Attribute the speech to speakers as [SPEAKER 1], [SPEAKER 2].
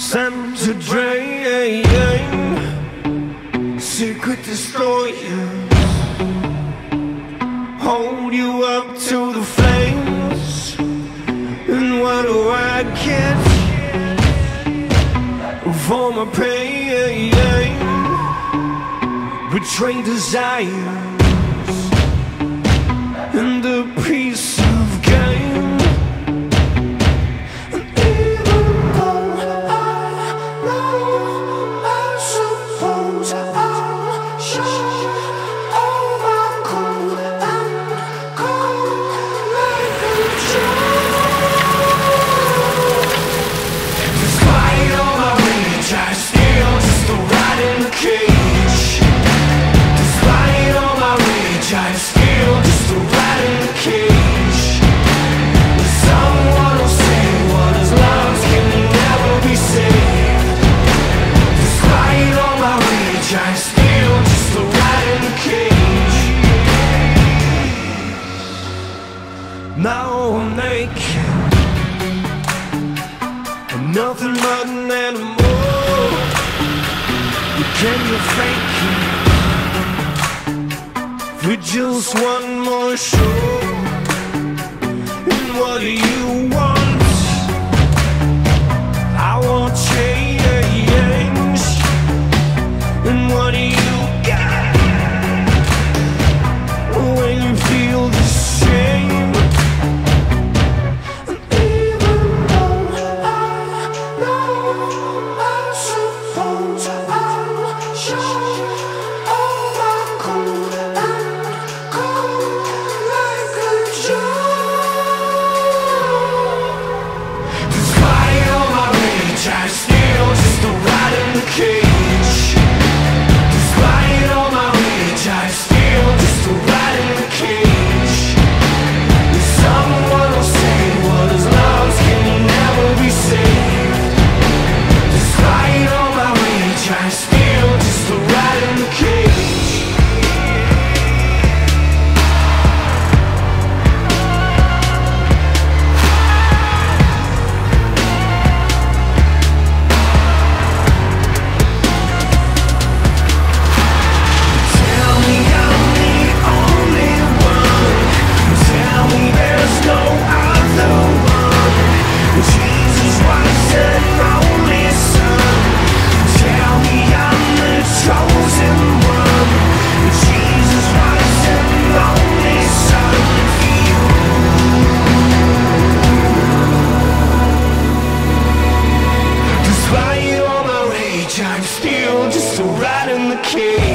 [SPEAKER 1] sent to drain Secret destroyers Hold you up to the flames. And what do I get For my pain? Betrayed desires And the peace nothing but an animal. Can you fake it for just one more show? And what do you want? in the cage. I'm still just a rat in the cage.